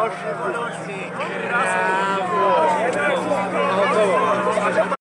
Roche Politique.